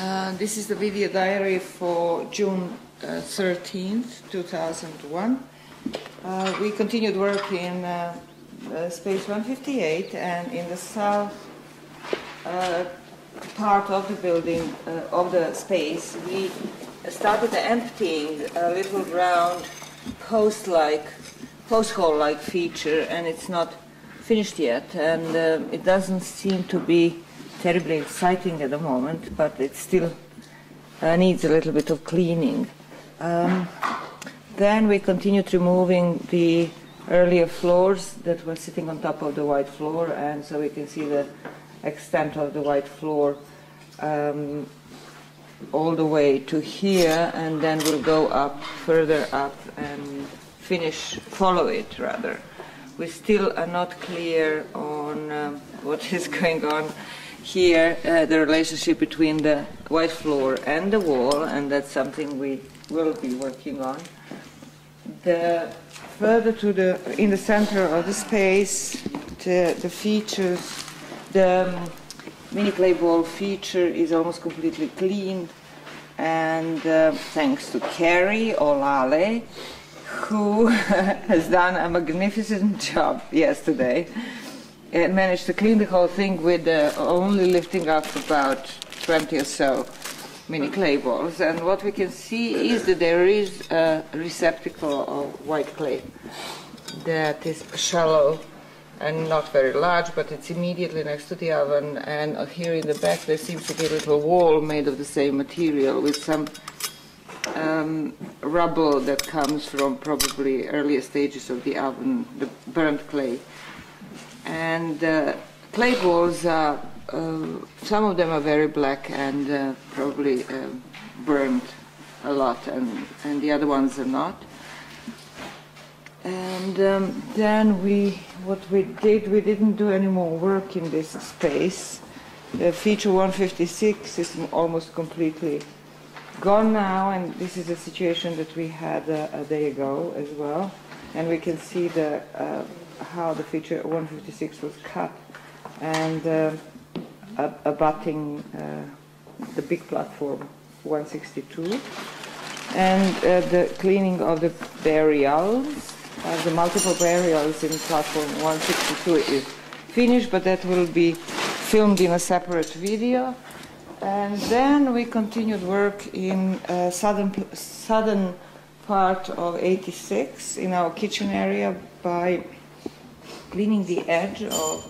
Uh, this is the video diary for June uh, 13th, 2001. Uh, we continued work in uh, uh, space 158 and in the south part of the building, of the space, we started emptying a little round post-like, post-hole-like feature and it's not finished yet and it doesn't seem to be terribly exciting at the moment, but it still uh, needs a little bit of cleaning. Um, then we continued removing the earlier floors that were sitting on top of the white floor, and so we can see the extent of the white floor um, all the way to here, and then we'll go up, further up, and finish, follow it rather. We still are not clear on um, what is going on here uh, the relationship between the white floor and the wall, and that's something we will be working on. The further to the in the center of the space, the, the features, the um, mini clay ball feature is almost completely cleaned, and uh, thanks to Carrie Olale, who has done a magnificent job yesterday and managed to clean the whole thing with uh, only lifting up about 20 or so mini clay balls. And what we can see is that there is a receptacle of white clay that is shallow and not very large, but it's immediately next to the oven. And here in the back, there seems to be a little wall made of the same material with some um, rubble that comes from probably earlier stages of the oven, the burnt clay. And uh, clay balls are, uh, some of them are very black and uh, probably uh, burned a lot, and, and the other ones are not. And um, then we, what we did, we didn't do any more work in this space. The feature 156 is almost completely gone now, and this is a situation that we had a day ago as well. And we can see the uh, how the feature 156 was cut and uh, abutting uh, the big platform 162 and uh, the cleaning of the burials uh, the multiple burials in platform 162 is finished but that will be filmed in a separate video. And then we continued work in uh, southern southern part of 86 in our kitchen area by cleaning the edge of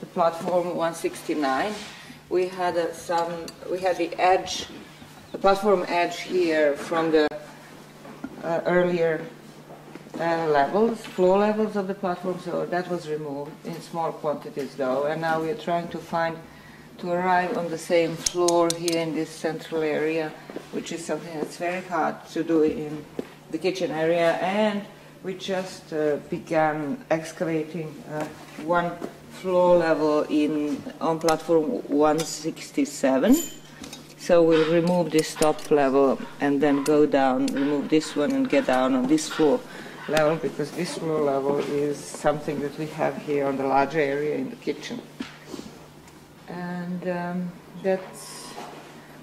the platform 169. We had uh, some, we had the edge, the platform edge here from the uh, earlier uh, levels, floor levels of the platform, so that was removed in small quantities though, and now we're trying to find, to arrive on the same floor here in this central area, which is something that's very hard to do in the kitchen area, and we just uh, began excavating uh, one floor level in on platform 167. So we'll remove this top level and then go down, remove this one and get down on this floor level because this floor level is something that we have here on the larger area in the kitchen. And um, that's,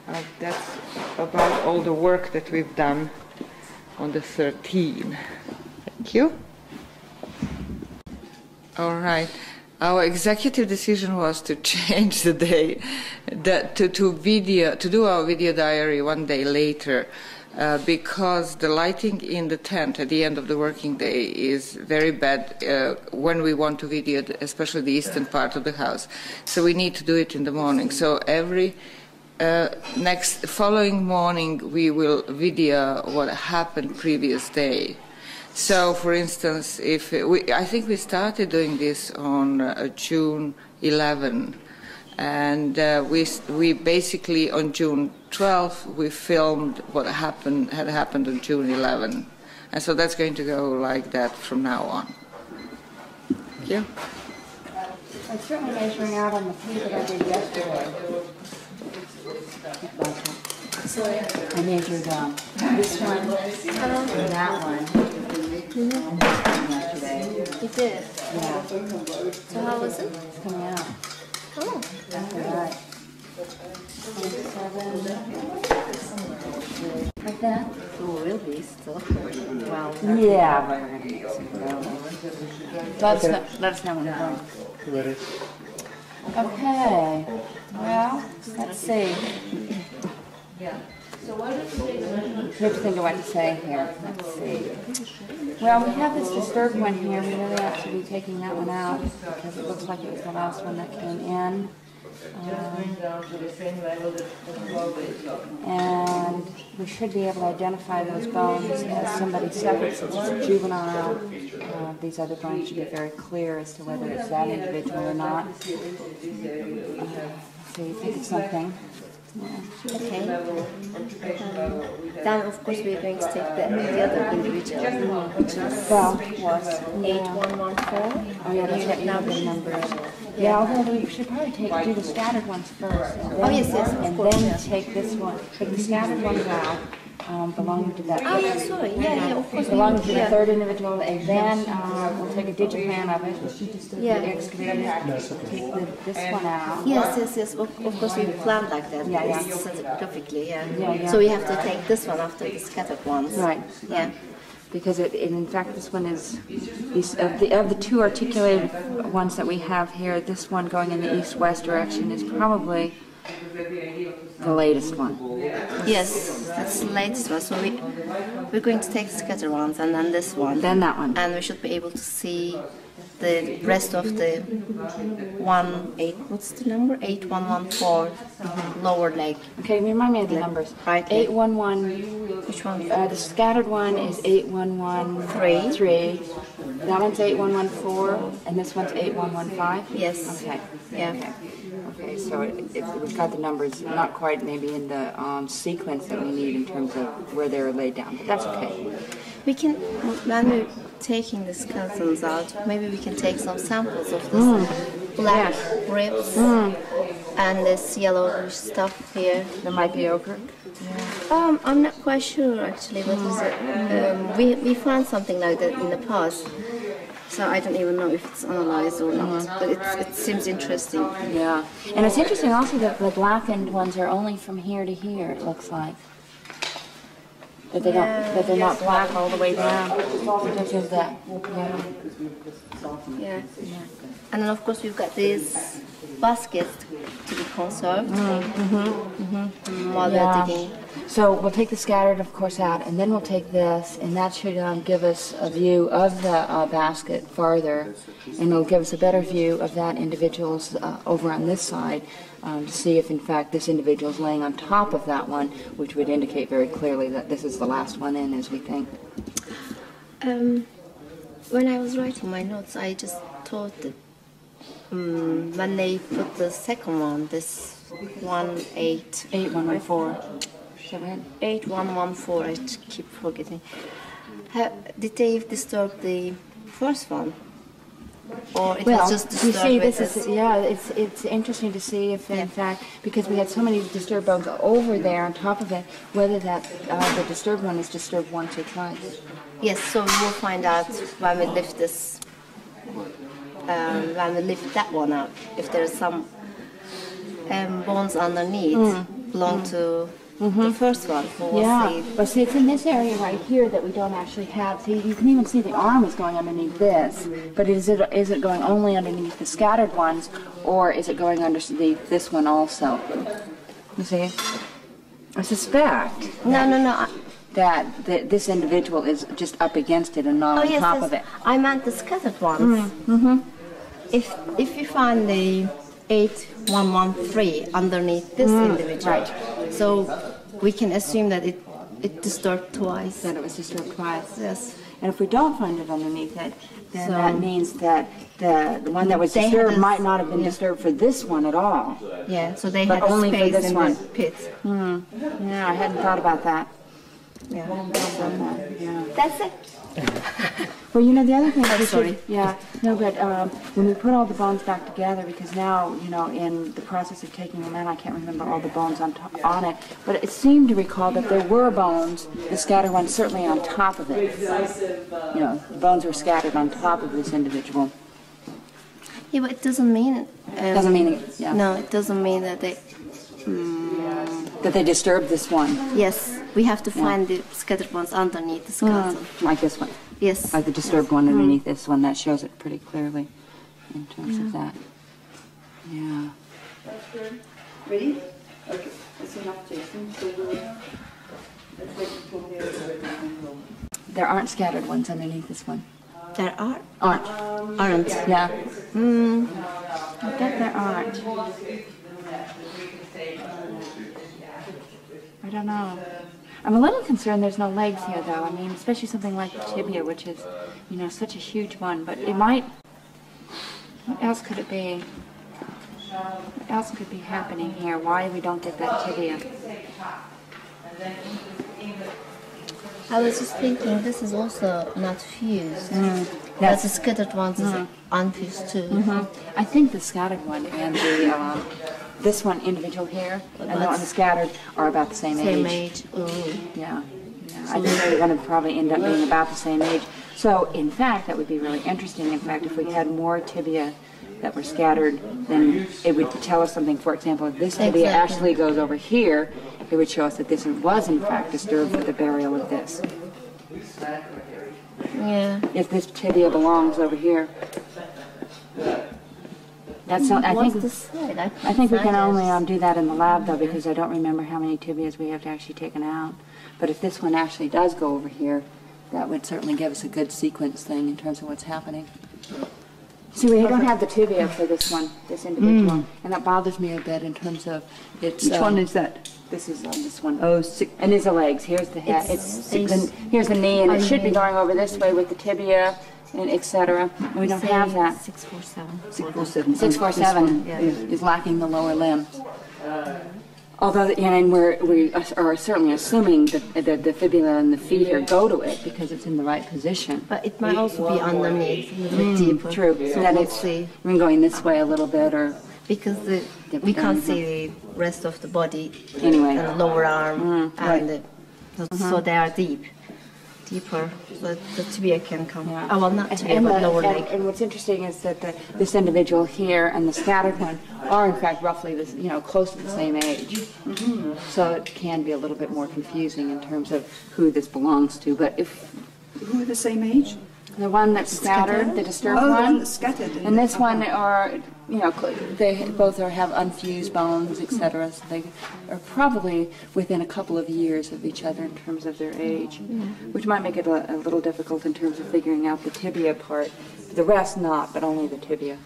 uh, that's about all the work that we've done on the 13. Thank you. All right. Our executive decision was to change the day, that to, to video, to do our video diary one day later, uh, because the lighting in the tent at the end of the working day is very bad uh, when we want to video, especially the eastern part of the house. So we need to do it in the morning. So every uh, next following morning we will video what happened previous day so, for instance, if we, I think we started doing this on uh, June 11, and uh, we we basically on June 12 we filmed what happened had happened on June 11, and so that's going to go like that from now on. Thank you. I'm certainly measuring out on the paper that I did yesterday. I measured um, this one and that one. Yesterday. You did? Yeah, So how was it? it's coming out. Oh. That's right. Like that? Oh, will be still. Well, Yeah, but we're gonna make some Let us know, let us know when you're going. Okay, well, let's see. We have to think of what to say here, let's see. Well, we have this disturbed one here, we really have to be taking that one out because it looks like it was the last one that came in. And we should be able to identify those bones as somebody separate, as a juvenile. Uh, These other bones should be very clear as to whether it's that individual or not. Uh, So you think it's something? Okay. Um, then, of course, we're going to take the, the other individual, which is Well, 8114. oh yeah, that's the numbers. Yeah, although we should probably take, do the scattered ones first. and Oh, then- yes, yes, And then yes. take this one, take the scattered ones out, um, belonging to that. Oh, yeah, sorry. Yeah, yeah, of course. we belonging to the yeah. third individual, and then uh, we'll take a digiplan of it, Yeah. excavate it, take the, this one out. Yes, yes, yes. Of, of course, we planned like that. Yeah, yeah. It's perfectly, yeah. Yeah, yeah. So we have to take this one after the scattered ones. Right. Yeah. Because it, it- in fact, this one is, these, of the, of the two articulated ones that we have here, this one going in the east-west direction is probably the latest one. Yes, that's the latest one. So we we're going to take the scattered ones and then this one. Then that one. and we should be able to see the rest of the one eight. What's the number? Eight one one four. Lower leg. Okay, remind me of the numbers. Right. Eight one one, Which one? uh, the scattered one is eight one one. Three. Three. That one's eight one one four, and this one's eight one one five? Yes. Okay. Yeah. Okay, so it, it, we've got the numbers, not quite maybe in the, um, sequence that we need in terms of where they're laid down, but that's okay. We can when we're taking these skeletons out, maybe we can take some samples of this black ribs and this yellow stuff here. There might be ochre. Um, I'm not quite sure actually what is it. Um, we we found something like that in the past, so I don't even know if it's analyzed or not. But it it seems interesting. Yeah, and it's interesting also that the blackened ones are only from here to here, it looks like. That they don't, that they're not black all the way down, of that, yeah. Yeah. And then of course we've got these baskets to be conserved mm-hmm. while Yeah. we're digging. So we'll take the scattered, of course, out, and then we'll take this, and that should um, give us a view of the uh, basket farther, and it'll give us a better view of that individual's uh, over on this side um, to see if, in fact, this individual is laying on top of that one, which would indicate very clearly that this is the last one in, as we think. Um, when I was writing my notes, I just thought that um, when they put the second one, this one eight Eight one one four. Is that right? eight one one four, I keep forgetting. Ha did they disturb the first one, or it Well, was just you see, this is, yeah, it's, it's interesting to see if, Yeah. in fact, because we had so many disturbed bones over there on top of it, whether that, uh, the disturbed one is disturbed once or twice. Yes, so we will find out when we lift this, um, when we lift that one up, if there's some um, bones underneath belong to the first one. We'll Yeah, see. but see, it's in this area right here that we don't actually have, see, you can even see the arm is going underneath this, but is it, is it going only underneath the scattered ones, or is it going underneath this one also? You see? I suspect No, no, no. I, that, that this individual is just up against it and not oh on yes, top yes. of it. I meant the scattered ones. Mm -hmm. If if you find the eight one one three underneath this mm, individual, right. so we can assume that it it disturbed twice. That it was disturbed twice. Yes. And if we don't find it underneath it, then So- that means that the, the one that was disturbed a- might not have been disturbed for this one at all. Yeah. So they But had only for this in one. the pit. Hmm. Yeah, I hadn't thought about that. Yeah. Yeah. That's it. Well, you know, the other thing that we should, yeah, no, but um, when we put all the bones back together, because now, you know, in the process of taking them in, I can't remember all the bones on, to- on it, but it seemed to recall that there were bones, the scattered ones certainly on top of it. You know, the bones were scattered on top of this individual. Yeah, but it doesn't mean. Um, Doesn't mean, it- yeah. No, it doesn't mean that they. Um, That they disturbed this one, Yes, we have to find the scattered ones underneath the skeleton. like this hmm. one, Yes. like the disturbed one hmm. underneath this one. That shows it pretty clearly in terms of that. Yeah. That's good. Ready? Okay, that's enough, Jason. So we'll, let's wait until they're There aren't scattered ones underneath this one. There are Aren't? Um, aren't. Yeah. Hmm. I bet there aren't. I don't know. I'm a little concerned there's no legs here, though. I mean, especially something like the tibia, which is, you know, such a huge one. But it might. What else could it be? What else could be happening here? Why we don't get that tibia? I was just thinking this is also not fused. Yes. But the scattered ones is unfused too. Mhm. I think the scattered one and the um, this one individual here and the one scattered are about the same, Same age. Same age. Yeah. yeah. I think they're going to probably end up being about the same age. So, in fact, that would be really interesting. In fact, if we had more tibia that were scattered, then it would tell us something. For example, if this tibia Exactly. actually goes over here, it would show us that this was in fact disturbed for the burial of this. Yeah. If this tibia belongs over here. That's not, I What's think. the side? I, I think we can only um, do that in the lab though, because I don't remember how many tibias we have to actually taken out. But if this one actually does go over here, that would certainly give us a good sequence thing in terms of what's happening. See, we don't have the tibia for this one, this individual, and that bothers me a bit in terms of its. Which um, one is that? This is on this one. Oh, six. And these the legs. Here's the head. It's- It's, it's- the, here's the knee, and it should be going over this way with the tibia, and etc. we don't have that. Six four seven. Six four seven. Six four This seven one, yeah. is lacking the lower limbs. Although, the- and we're, we are certainly assuming that the, the fibula and the feet here go to it because it's in the right position. But it might also be underneath, a little bit deeper. Mm, True, So that we'll it's see. Going this way a little bit or, Because the, we can't see the rest of the body. Anyway. And the lower arm right. and the, so mm-hmm. they are deep, deeper. So the tibia can come. Yeah. Oh well, not tibia, and, but the- lower and, leg. and what's interesting is that the, this individual here and the scattered one are in fact roughly this, you know, close to the same age. Mm-hmm. So it can be a little bit more confusing in terms of who this belongs to. But if Who are the same age? the one that's scattered, the disturbed Oh, the one, one that's scattered. and this one are, you know, they both are have unfused bones, etc. So they are probably within a couple of years of each other in terms of their age, which might make it a, a little difficult in terms of figuring out the tibia part. The rest not, but only the tibia.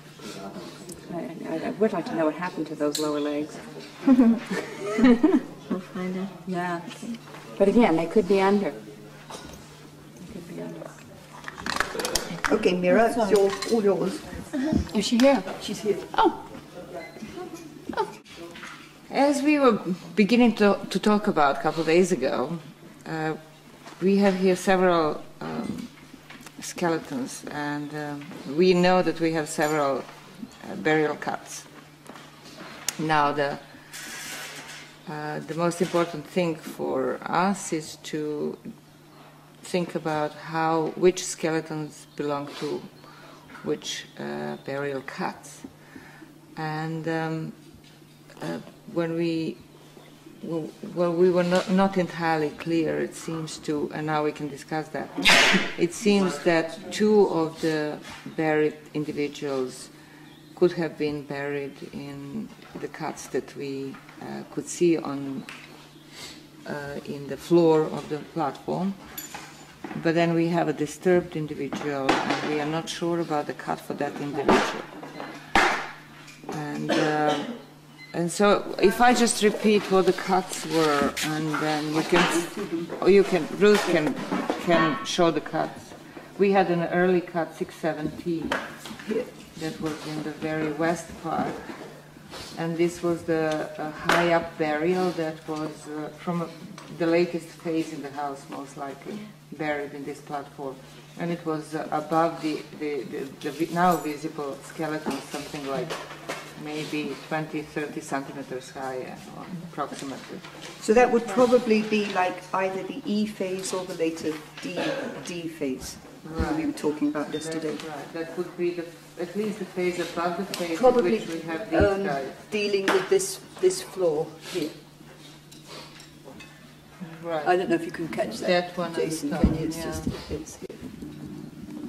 I, I, I would like to know what happened to those lower legs. We'll find out. Yeah. But again, they could be under. They could be under. Okay, Mira, it's your, all yours. Is she here? She's here. Oh. oh. As we were beginning to, to talk about a couple of days ago, uh, we have here several um, skeletons, and um, we know that we have several uh, burial cuts. Now, the uh, the most important thing for us is to think about how which skeletons belong to which uh, burial cuts, and um, uh, when we well, we were not, not entirely clear, it seems to, and now we can discuss that. it seems that two of the buried individuals could have been buried in the cuts that we uh, could see on uh, in the floor of the platform. But then we have a disturbed individual, and we are not sure about the cut for that individual. And uh, and so, if I just repeat what the cuts were, and then you can, or you can, Ruth can can show the cuts. We had an early cut 617 that was in the very west part, and this was the uh, high up burial that was uh, from the latest phase in the house, most likely buried in this platform, and it was uh, above the, the, the, the now visible skeleton, something like maybe 20, 30 centimeters high, uh, approximately. So that would probably be like either the E phase or the later D, D phase that we were talking about yesterday. That's right. That would be the, at least the phase above the phase Probably, in which we have these um, guys. dealing with this, this floor here. Right. I don't know if you can catch that, that one Jason, can you? It's yeah. just, it's here.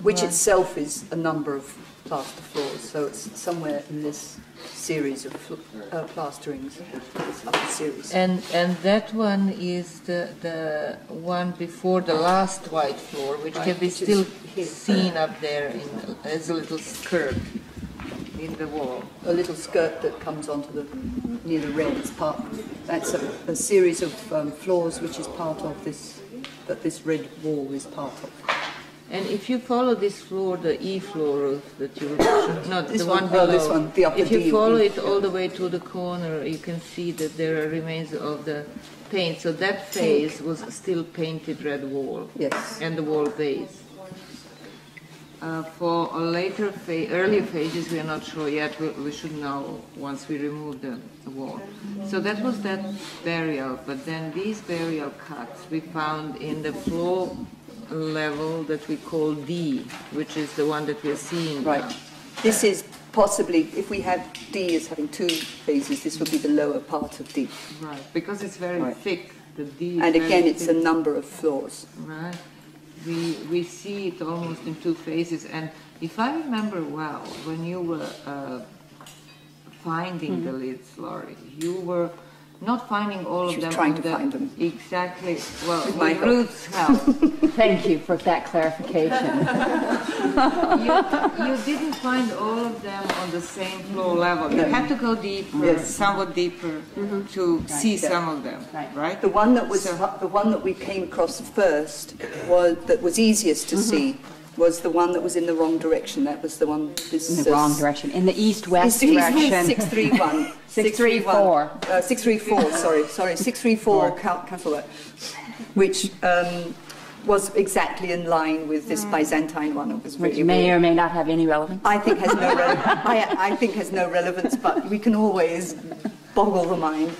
Which right. itself is a number of plaster floors, so it's somewhere in this series of uh, plasterings, series. And, and that one is the, the one before the last white floor, which can be which still seen up there in, as a little skirt in the wall. a little skirt that comes onto the near the red. It's part. That's a, a series of um, floors which is part of this. That this red wall is part of. And if you follow this floor, the E floor of that you, not This the one, one below. oh, this one, the upper If you D. follow it all the way to the corner, you can see that there are remains of the paint. So that phase was still painted red wall. Yes. And the wall base. Uh, for a later phase, earlier phases, we are not sure yet. We, we should know once we remove the, the wall. So that was that burial. But then these burial cuts we found in the floor level that we call D, which is the one that we are seeing. now. Right. This is possibly if we have D as having two phases, this would be the lower part of D. Right. Because it's very Right. thick. The D. And again, it's a number of floors. Right. We, we see it almost in two phases. And if I remember well, when you were uh, finding the lids, Laurie, you were not finding all She of was them. trying to the- find them. Exactly. Well, With my with help. Ruth's help. Thank you for that clarification. you, you didn't find all of them on the same floor level. You had to go deeper, Yes. somewhat deeper, mm-hmm. to see yeah. some of them. Right. Right. The one that was So- the one that we came across first was that was easiest to mm-hmm. see was the one that was in the wrong direction. That was the one this In the wrong direction, in the east-west direction. Six three one. 634. Uh, six three four. Sorry, sorry. Six three four. That. Which um, was exactly in line with this Byzantine one. It was Which may weird. or may not have any relevance. I think has no rele- I, I think has no relevance, but we can always boggle the mind.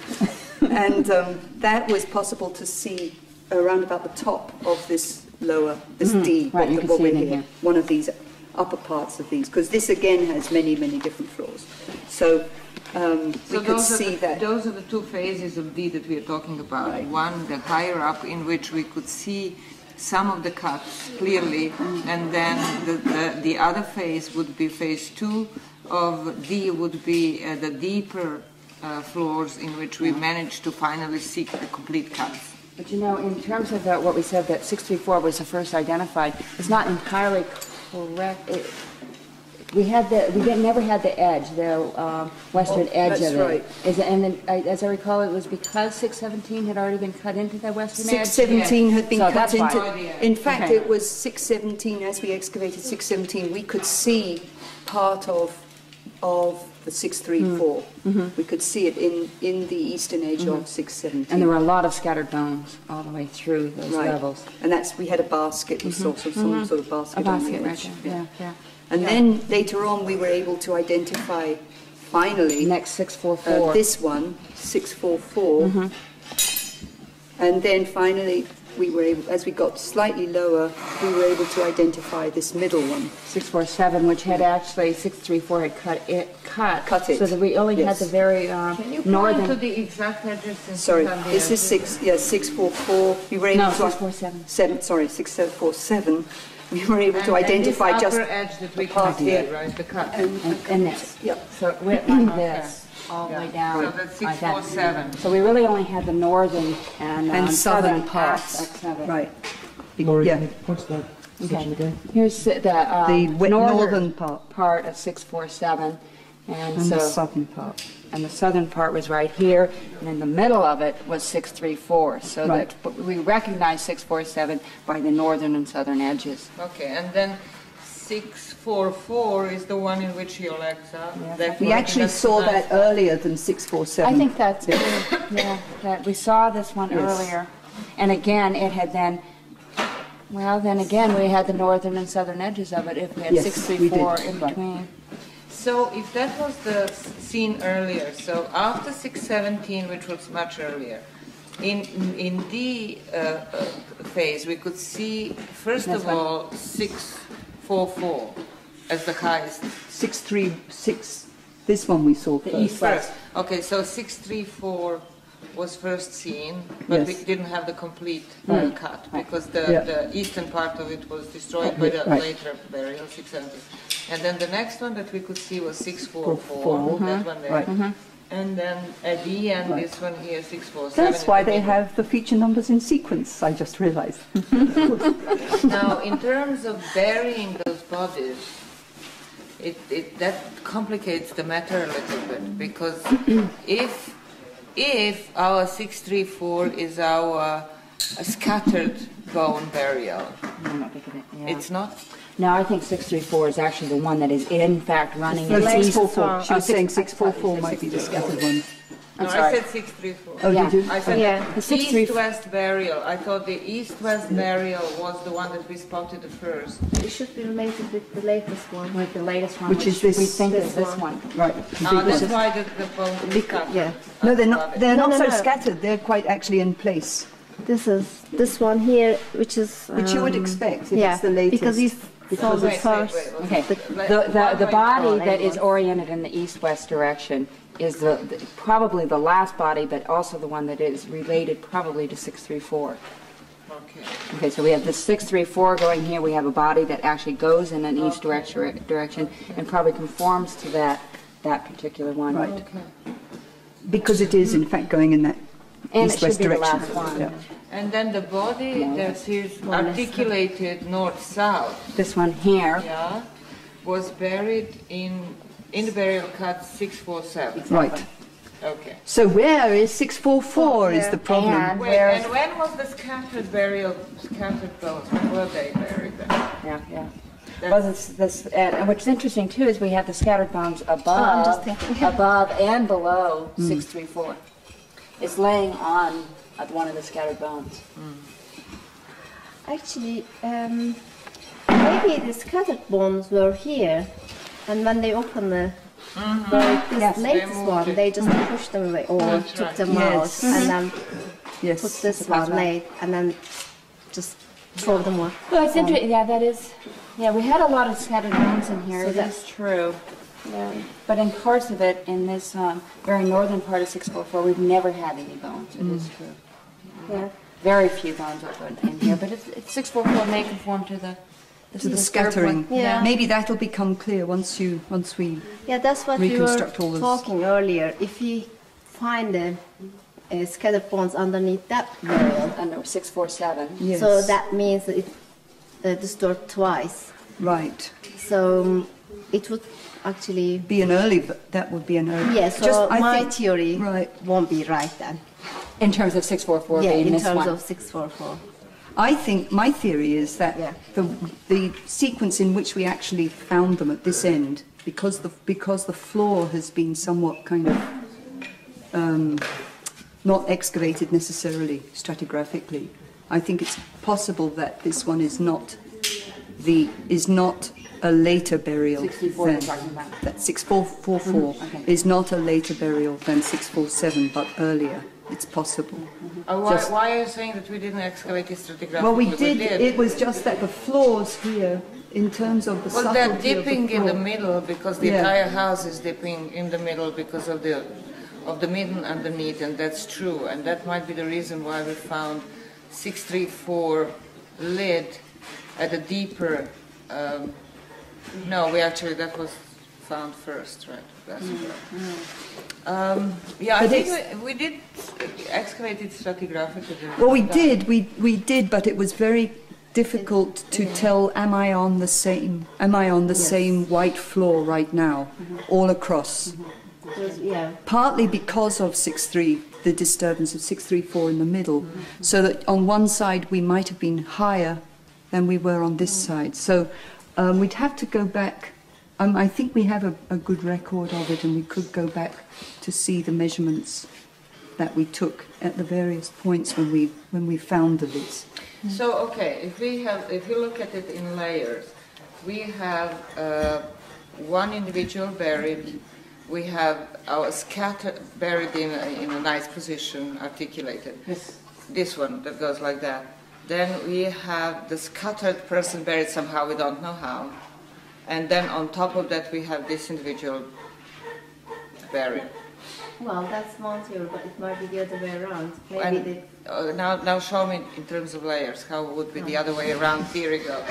And um, that was possible to see around about the top of this lower, this D, Mm-hmm. right, you what, what we're here, here. one of these upper parts of these, because this again has many, many different floors. So um, So we could those are see the, that. Those are the two phases of D that we are talking about. Right. One, the higher up, in which we could see some of the cuts clearly, and then the, the, the other phase would be phase two of D would be uh, the deeper uh, floors in which we managed to finally see the complete cuts. But you know, in terms of that, what we said that 634 was the first identified, it's not entirely correct. It, we had the, we didn't, never had the edge, the um, western Oh, edge of it. right. Is it, and then, I- as I recall, it was because 617 had already been cut into that western edge. 617 had been So cut into. why- In fact, Okay. it was 617, as we excavated 617, we could see part of, of the 634. We could see it in, in the eastern edge of 617. And there were a lot of scattered bones all the way through those Right. levels. And that's, we had a basket, we saw some, some sort of basket A on the basket right edge. yeah, yeah. And then later on, we were able to identify, finally, Next uh, 644. this one, 644. And then finally, we were able, as we got slightly lower, we were able to identify this middle one. 647, which had actually, 634 had cut it, cut. Cut it, So that we only had the very uh, Can you point to the exact address? Sorry, you this is six, yeah, 644. We were able No, to. 647. Seven, sorry, 6747. We were able to And- and identify this just upper edge that we the part here. right, the cut. And, and this. Yep. So it went like this, all the way down. So that's like that. 647. So we really only had the northern and, And um, southern southern parts. aspects of it. Right. Laurie, Yeah. can you point to that section Okay. again? Here's the, um, The we- northern, northern part. part of 647. And, And so, the southern part. and the southern part was right here, and in the middle of it was 634. So Right. that but we recognize 647 by the northern and southern edges. Okay, and then 644 is the one in which he elects out. That We actually saw the that nice- earlier than 647. I think that's true. Yeah, that we saw this one Yes. earlier, and again it had then. Well, then again we had the northern and southern edges of it. If we had Yes, six three we did. four in between. So if that was the scene earlier, so after 617, which was much earlier, in in the uh, uh, phase we could see first That's of one. all 644 as the highest. 636, this one we saw first. east- First, okay, so 634 was first seen, but we didn't have the complete uh, cut because the, Yeah. the eastern part of it was destroyed by the Right. later burial, 670. And then the next one that we could see was Four, 644, that one there. right. And then at the end, Right. this one here, 647. That's why in the they middle. have the feature numbers in sequence, I just realized. Now, in terms of burying those bodies, it, it, that complicates the matter a little bit because if, if our 634 is our uh, scattered bone burial, I'm not picking it, yeah. it's not? No, I think 634 is actually the one that is in fact running. No, in latest east- 644. She was saying 644 might be the scattered one. No, sorry. I said 634. Oh, Yeah. did you? I said Yeah. The east-west burial. I thought the east-west burial was the one that we spotted the first. It should be related with the latest one. with the latest one, Which is we this- think this is this one. one. Right. Ah, that's is- why the, the bone is Bec- cut. yeah. No, they're not, they're No, not no, so no. scattered, they're quite actually in place, This is this one here, which is. which you would um, expect if yeah, it's the latest. because it's Because from the Wait, wait, first. wait, wait. Okay, Let- the, the, one the by body that is oriented in the east-west direction is the, the- probably the last body, but also the one that is related probably to 634. Okay. Okay, so we have the 634 going here, we have a body that actually goes in an east direction, direction and probably conforms to that, that particular one. Right. Okay. Because it is in fact going in that And it should east-west be the direction. last one. Yeah. And then the body that is articulated north-south, This one here, yeah, was buried in, in the burial cut 647. Right. Okay. So where is 644 is the problem. And Wait, where and when was the scattered burial, scattered bones, when were they buried then? Yeah, yeah. Well, this, this, and what's interesting too is we have the scattered bones I'm above, just thinking. above and below 634. It's laying on at one of the scattered bones. Actually, um, maybe the scattered bones were here, and when they open the the this Yes. Latest moved one, it. they just pushed them away or That's took right. them Yes. out, and then Yes. put this That's one right. late, and then just throw them away. Well, it's interesting. Yeah, that is. Yeah, we had a lot of scattered bones in here. So that's true. Yeah. But in parts of it, in this um, very northern part of 644, we've never had any bones. It is true. Yeah. Very few bones up in, in here, but it's, it's 644 may conform to the to the scattering. one. Yeah. Maybe that'll become clear once you once we Yeah, that's what we were all this. talking earlier. If we find the uh, scattered bones underneath that burial, Under 647. yes. so that means that it uh, disturbed twice. right So um, it would actually be an early but that would be an early Yeah, so Just- I my think- theory right. won't be right then. In terms of 644 yeah, being in this terms one. of 644. I think my theory is that Yeah. the the sequence in which we actually found them at this end, because the because the floor has been somewhat kind of um, not excavated necessarily stratigraphically, I think it's possible that this one is not the is not a later burial 64 than. Mm-hmm. that 6444 is not a later burial than 647, but earlier. It's possible. Uh, why, Just- why are you saying that we didn't excavate it stratigraphically? Well, we did. It was just that the floors here, in terms of the Well, they're of the dipping in the middle because the Yeah. entire house is dipping in the middle because of the of the midden underneath, and that's true. And that might be the reason why we found 634 lid at a deeper. Um, no, we actually that was found first, right? That's mm, correct. Mm. Um, yeah, I But think we, we did excavate it stratigraphically. Well, we we? did. We we did, but it was very difficult to tell. Am I on the same? Am I on the same white floor right now, mm-hmm. all across? Mm-hmm. It was- yeah. partly because of 6-3, the disturbance of 634 in the middle, mm-hmm. so that on one side we might have been higher than we were on this mm. side. So um, we'd have to go back. Um, I think we have a, a good record of it, and we could go back to see the measurements that we took at the various points when we when we found the lids. So, okay, if we have, if you look at it in layers, we have uh, one individual buried, we have our scattered, buried in a, in a nice position, articulated. This- This one that goes like that. Then we have the scattered person buried somehow, we don't know how. And then on top of that, we have this individual buried. Well, that's one theory, but it might be the other way around. Maybe And the uh, now, now show me in terms of layers. How would be the other way around theory go?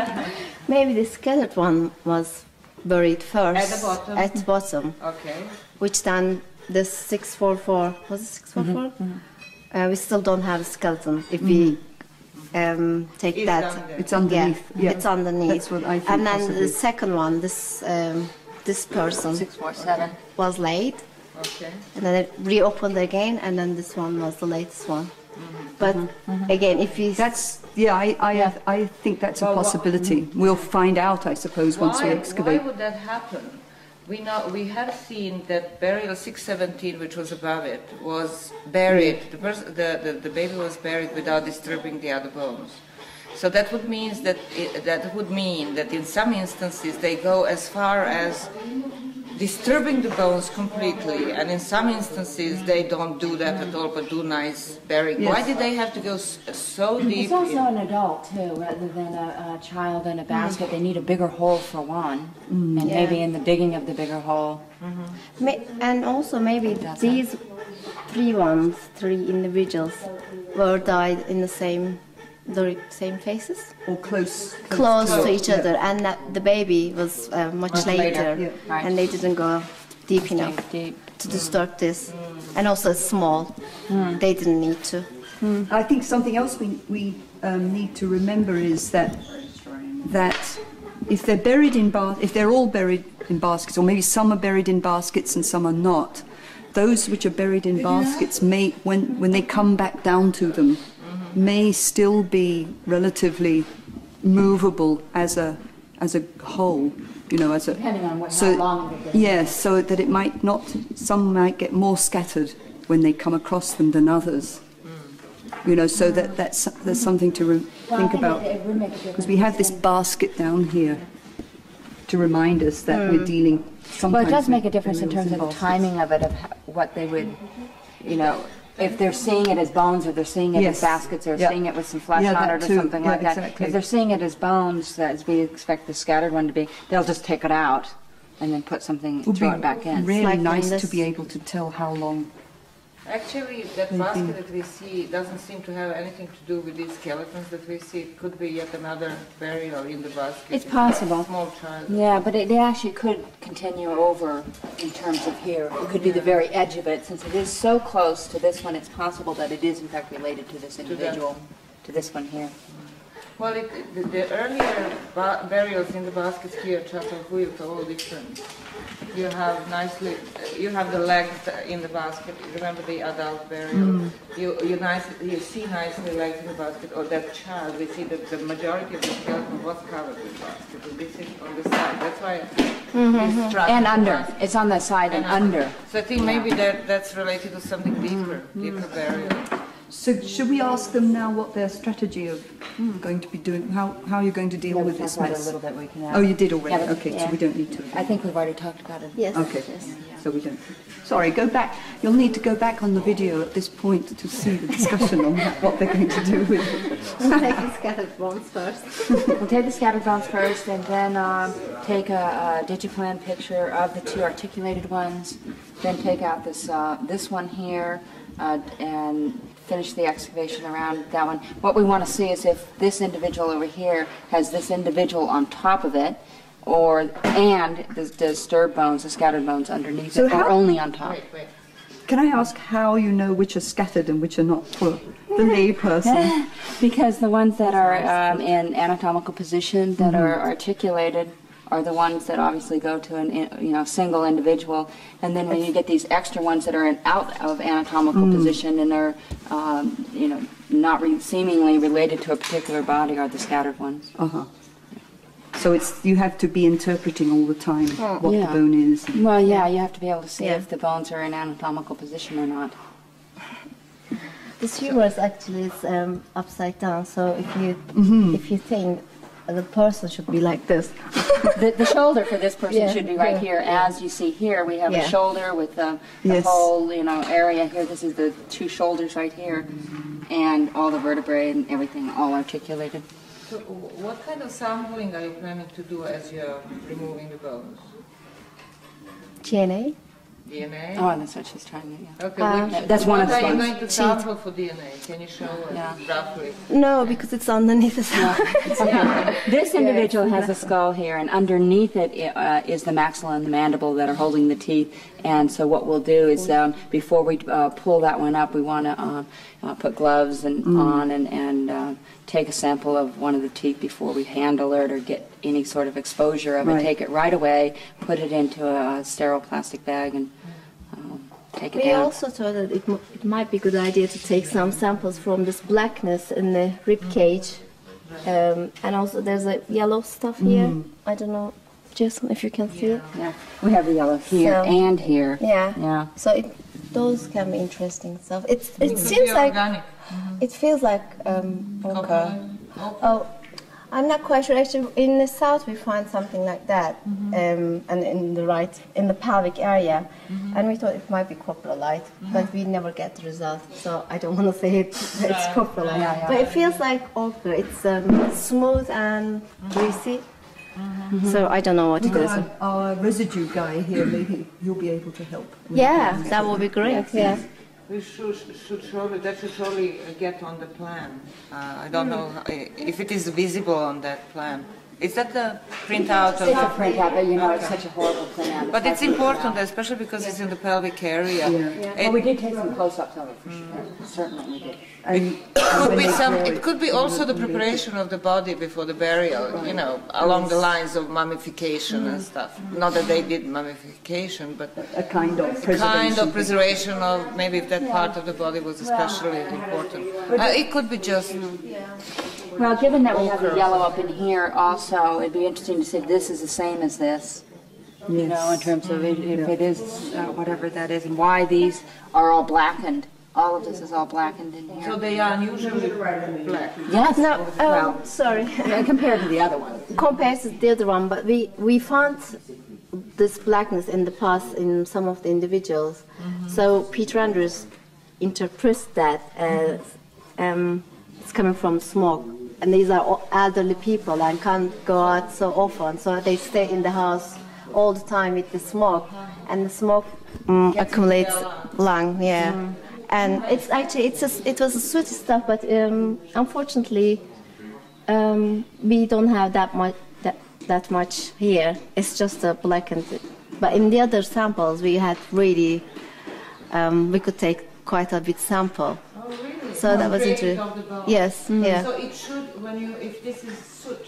Maybe the scattered one was buried first At the bottom? at the bottom, Okay. which then the 644 was it 644? Uh, we still don't have a skeleton if we um, take It's that. down there. It's underneath. Yeah, Yeah, it's underneath. That's what I think and then possibly. the second one, this um, this person Six, four, seven. was late. Okay. and then it reopened again, and then this one was the latest one. But again, if you That's yeah. I I, I think that's a Well, what- possibility. We'll find out, I suppose, once we excavate. why would that happen? We know we have seen that burial 617, which was above it, was buried. The, the, the the baby was buried without disturbing the other bones. So that would means that it, that would mean that in some instances they go as far as disturbing the bones completely, and in some instances they don't do that at all, but do nice burying. Why Yes. did they have to go so deep? It's also in- an adult too, rather than a, a child in a mm-hmm. basket. They need a bigger hole for one, mm-hmm. and maybe in the digging of the bigger hole. Mm-hmm. May- And also maybe these three ones, three individuals, were died in the same, the same places, or close. close to it, each yeah. other, and that the baby was uh, much, Much later, later, yeah. Right. and they didn't go deep enough Deep. to disturb this, and also it's small. They didn't need to. I think something else we, we um, need to remember is that that if they're buried in bas- if they're all buried in baskets, or maybe some are buried in baskets and some are not, those which are buried in baskets may, when when they come back down to them, may still be relatively movable as a as a whole. You know, as a Depending on what- how so, long they've been. Yes, so that it might not. Some might get more scattered when they come across them than others mm. you know, so that that's there's something to re- think about because we have this basket down here to remind us that we're mm. dealing. Well, it does make a difference in terms of the timing of it, of ho- what they would, you know, if they're seeing it as bones or they're seeing it Yes. as baskets or Yeah. seeing it with some flesh Yeah, on that it or too. something Yeah, like that. exactly. If they're seeing it as bones, as we expect the scattered one to be, they'll just take it out and then put something, It would throw it back in. really like in nice to this- be able to tell how long. Actually, that basket that we see doesn't seem to have anything to do with these skeletons that we see. It could be yet another burial in the basket. It's possible. Small child. Yeah, but it, it actually could continue over in terms of here. It could be the very edge of it. Since it is so close to this one, it's possible that it is in fact related to this individual, to this one here. Well, it, the, the earlier ba- burials in the baskets here, Çatalhöyük, are all different. You have nicely, you have the legs in the basket. Remember the adult burial. Mm. You you nice, you see nicely legs in the basket. Or that child, we see that the majority of the skeleton was covered with basket. And this is on the side. That's why. it's mm-hmm, mm-hmm. strapped And under. basket. It's on the side and under. So I think maybe that that's related to something deeper, mm-hmm. deeper burial. So should we ask them now what their strategy of going to be doing? How how you're going to deal with this about it mess? a little bit. We can. Oh, you did already. Yeah, okay, so yeah. we don't need to. I think we've already talked about it. Yes. Okay, yes. so we don't. Sorry, go back. You'll need to go back on the video at this point to see the discussion on what they're going to do with it. We'll take the scattered ones first. We'll take the scattered bones first, and then um, take a, a digiplan picture of the two articulated ones. Then take out this uh, this one here, uh, and finish the excavation around that one. What we want to see is if this individual over here has this individual on top of it, or and the, the disturbed bones, the scattered bones underneath So it, or how- only on top. Wait, wait. Can I ask how you know which are scattered and which are not for the layperson? Because the ones that are um, in anatomical position, that are articulated, are the ones that obviously go to an in- you know single individual, and then when you get these extra ones that are in, out of anatomical position and are um, you know not re- seemingly related to a particular body, are the scattered ones. Uh-huh. So it's you have to be interpreting all the time what Yeah. the bone is. Well, yeah, you have to be able to see Yeah. if the bones are in anatomical position or not. This humerus actually is um, upside down, so if you Mm-hmm. if you think the person should be like this, The, the shoulder for this person Yeah, should be right yeah. here. As you see here, we have Yeah. a shoulder with the, the Yes. whole, you know, area here. This is the two shoulders right here, and all the vertebrae and everything all articulated. So what kind of sampling are you planning to do as you're removing the bones? DNA. DNA? Oh, that's what she's trying to, yeah. Okay, Uh, which, That's one of the what are you ones. going to sample for DNA? Can you show us Yeah. roughly? No, because it's underneath the cell. This individual has a skull here, and underneath it uh, is the maxilla and the mandible that are holding the teeth. And so what we'll do is, um, before we uh, pull that one up, we want to um, uh, put gloves and on and, and uh, take a sample of one of the teeth before we handle it or get any sort of exposure of it. Right. Take it right away, put it into a sterile plastic bag, and um, take it We down. also thought that it, m- it might be a good idea to take some samples from this blackness in the rib cage. Um, and also there's a yellow stuff here. I don't know, Jason, if you can see it. Yeah, we have the yellow here So- and here. Yeah. Yeah. So it, those can be interesting stuff. It's, it Could seems be like, organic. it feels like um, ochre. Copper. Oh, I'm not quite sure. Actually, in the south we find something like that, um, and in the right, in the pelvic area, and we thought it might be coprolite, but we never get the result. So I don't want to say it, it's coprolite, but it feels like ochre. It's um, smooth and greasy. So I don't know what it is. Our, our residue guy here, maybe you'll be able to help. Yeah, that would be great. Yeah. We should, should surely, that should surely get on the plan. Uh, I don't know how- if it is visible on that plan. Is that the printout of It's a printout, but you know, it's such a horrible printout. But it's important, especially because it's in the pelvic area. Well, we did take some close-ups of it, for sure. Certainly we did. And could be some, it could be also the preparation of the body before the burial, you know, along the lines of mummification and stuff. Not that they did mummification, but a kind of preservation. kind of preservation of maybe if that part of the body was especially important. Uh, it could be just Well, given that we have the yellow up in here also, it'd be interesting to see if this is the same as this. You know, in terms of it- if it is, uh, whatever that is, and why these are all blackened. All of this is all blackened in here. so here. they are unusually black. Yes, No, oh, well, sorry. compared to the other one. compared to the other one, but we, we found this blackness in the past in some of the individuals. So Peter Andrews interprets that as um, it's coming from smoke. And these are elderly people and can't go out so often, so they stay in the house all the time with the smoke, and the smoke mm, accumulates lung, yeah. And it's actually it's a, it was a sweet stuff, but um, unfortunately, um, we don't have that much that, that much here. It's just a blackened. But in the other samples, we had really um, we could take quite a bit sample. So that was Creating interesting. of the. Yes, yeah. So it should, when you, if this is soot,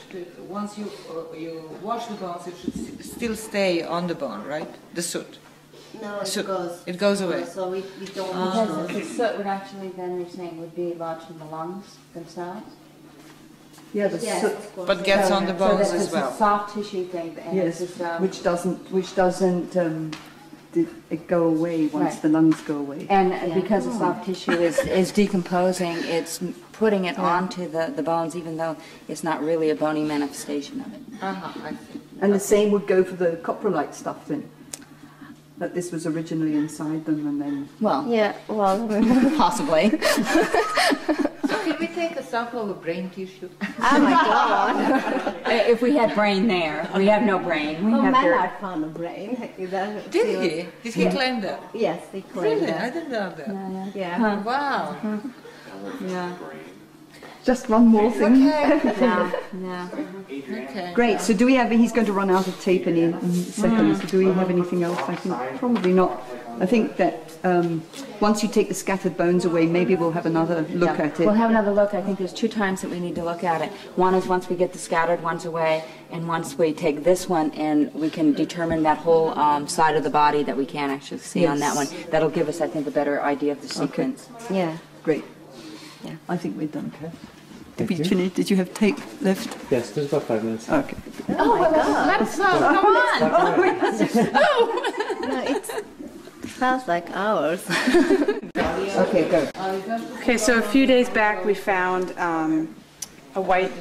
once you uh, you wash the bones, it should s- still stay on the bone, right? The soot. No, it Soot. goes. It goes away. So we, we don't Because the soot would actually, then you're saying, would be lodged in the lungs themselves? Yeah, the soot, But gets on the So bones this as is a soft tissue thing, yes, just, um, which doesn't, which doesn't, um, d- it go away once Right. the lungs go away. And because the soft tissue is, is decomposing, it's putting it onto the, the bones, even though it's not really a bony manifestation of it. Uh-huh, I see. And the same would go for the coprolite stuff then? That this was originally inside them and then... Well, Yeah, well, possibly. So can we take a sample of the brain tissue? oh my god. If we had brain there, we have no brain, we Oh, have dirt. Mellaart found a brain. Did he? Did he claim that? Yes, they claimed Really? I didn't know that. Yeah. Wow. Yeah, Just one more thing. Okay. yeah, yeah. Okay. Great, so do we have, he's going to run out of tape in a second, mm-hmm. so do we have anything else? I think probably not. I think that um, once you take the scattered bones away, maybe we'll have another look Yeah. at it. We'll have another look. I think there's two times that we need to look at it. One is once we get the scattered ones away, and once we take this one and we can determine that whole um, side of the body that we can actually see on that one. That'll give us, I think, a better idea of the sequence. Yeah. Great. Yeah. I think we're done, Kev. Did we finish? Did you have tape left? Yes, there's about five minutes. Okay. Oh my God. let's, uh, come on. No, it felt like ours. Okay, go. Okay, so a few days back, we found um, a white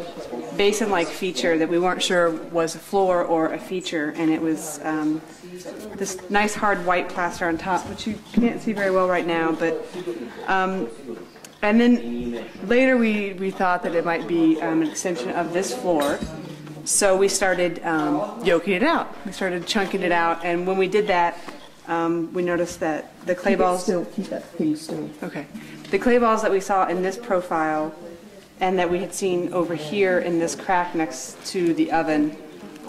basin-like feature that we weren't sure was a floor or a feature, and it was um, this nice hard white plaster on top, which you can't see very well right now, but um, and then later we, we thought that it might be um, an extension of this floor. So we started um, yoking it out. We started chunking it out, and when we did that, um, we noticed that the clay Keep it balls. still, keep that thing still. Okay. The clay balls that we saw in this profile and that we had seen over here in this crack next to the oven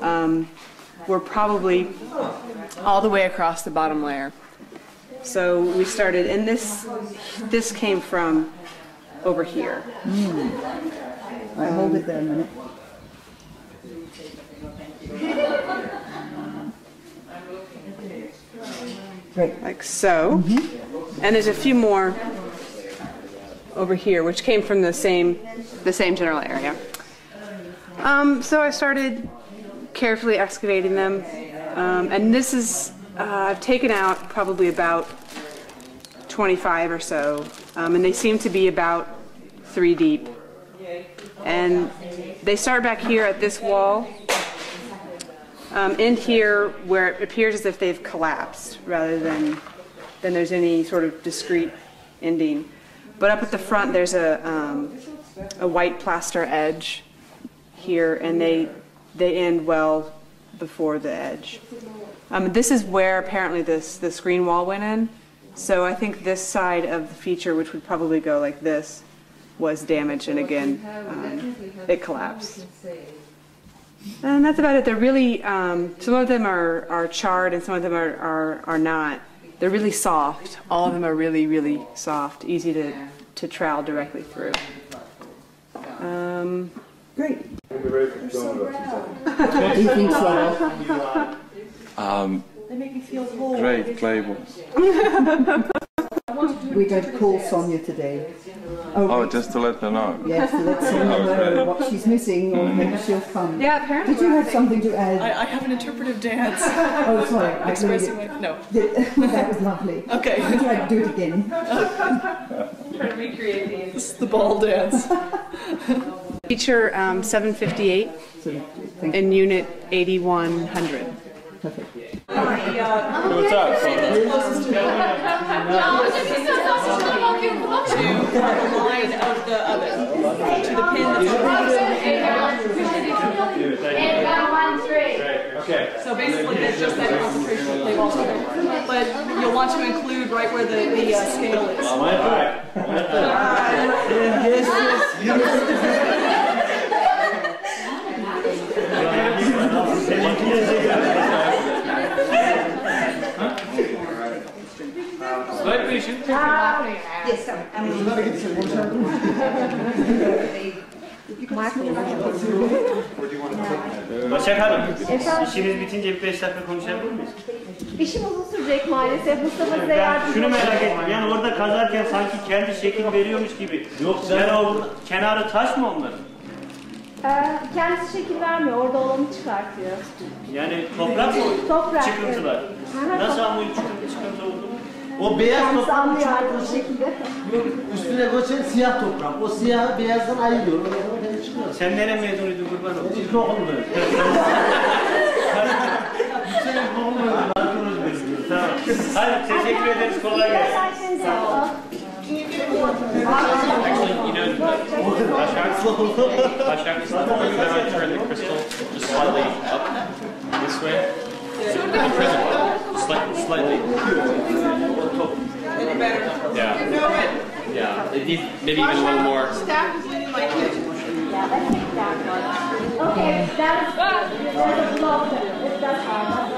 um, were probably all the way across the bottom layer. So we started, and this this came from over here. All right, hold it there a minute. Like so. And there's a few more over here, which came from the same the same general area. Um, so I started carefully excavating them, um, and this is uh, I've taken out probably about 25 or so, um, and they seem to be about three deep. And they start back here at this wall, um, here where it appears as if they've collapsed rather than than there's any sort of discrete ending. But up at the front, there's a um, a white plaster edge here, and they they end well before the edge. Um, this is where apparently this the screen wall went in. So I think this side of the feature, which would probably go like this, was damaged, and again, um, it collapsed. And that's about it. They're really, um, some of them are, are charred and some of them are, are, are not. They're really soft. All of them are really, really soft, easy to, to trowel directly through. Um, Great. Do you think so? Great playable. We're going to call Sonia today. Oh, just to let her know. Yes, to let Sonia know what she's missing, or maybe she'll come. yeah, apparently. Did you have something to add? I, I have an interpretive dance Oh, sorry. I expressing believe my, no. That was lovely. Okay. Would you like to do it again? It's the ball dance. Feature um, 758 So, thank you. in unit 8100. Perfect. What's up? To the line of the oven. To the pin that's So basically, there's just that concentration of clay balls there. But you'll want to include right where the, the uh, scale is. Başak Hanım, işimiz bitince bir beş dakika konuşabilir miyiz? İşim uzun sürecek maalesef. Mustafa size Ben yardımcı şunu merak ettim, yani orada kazarken sanki kendi şekil veriyormuş gibi. Yok Yani o kenarı taş mı onların? Ee, kendisi şekil vermiyor. Orada olanı çıkartıyor. Yani toprak mı? Toprak, Çıkıntılar. evet. Nasıl anlıyor çıkıntı çıkıntı oldu? O beyaz Kendisi toprak anlıyor bu şekilde. yok, üstüne koçan siyah toprak. O siyahı beyazdan ayırıyor. O zaman çıkıyor. Sen nereye mezuniydin kurban olayım? Sen ilkokulda arkadaş benim. Tamam. Hadi teşekkür ederiz, kolay gelsin. Başak, the crystal just slightly up this way? The prism, slightly, slightly. Yeah. Yeah, it needs maybe even a little more. Okay, that is good. There's a block. If that's hard.